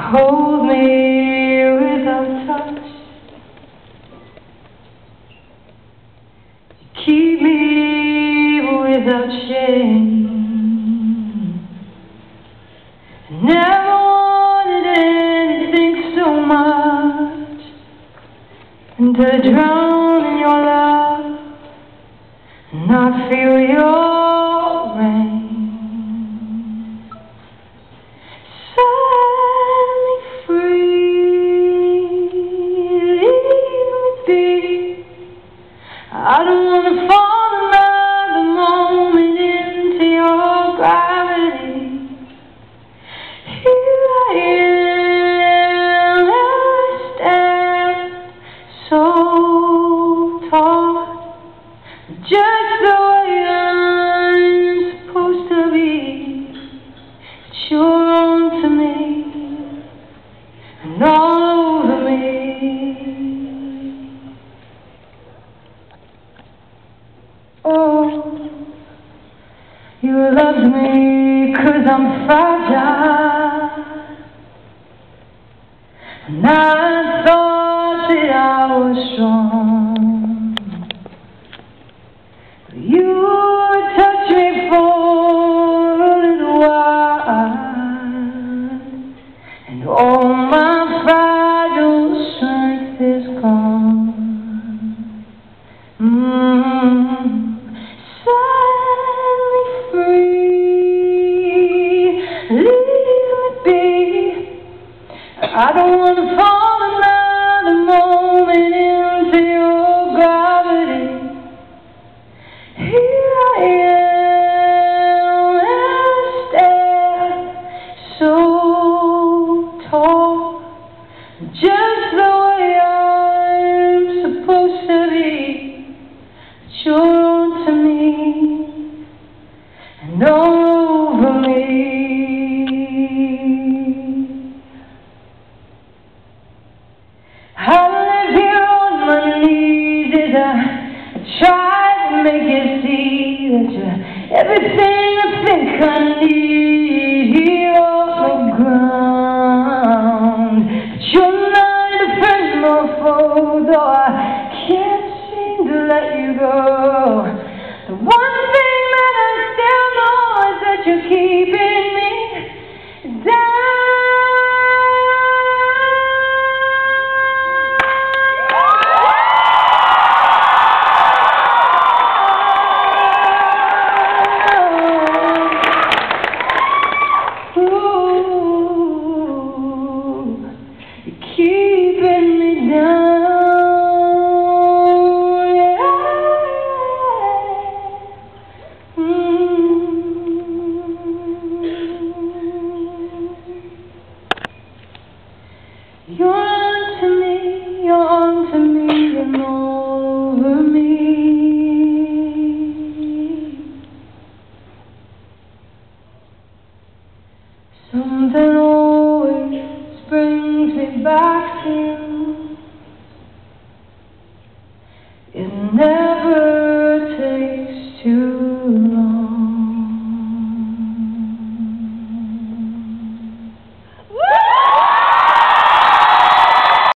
Hold me without touch. Keep me without shame. Never wanted anything so much. And I drown in your love. And I feel your loves me cause I'm fragile. And I thought that I was strong. I don't want to fight. try to make it see that you're everything I think I need off the ground. But you're